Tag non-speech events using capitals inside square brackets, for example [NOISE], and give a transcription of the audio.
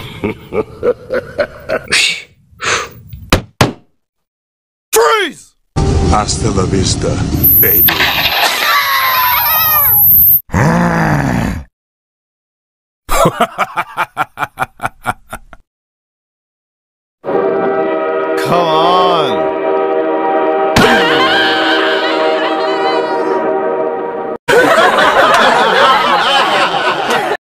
[LAUGHS] Freeze! Hasta la vista, baby. [LAUGHS] Come on.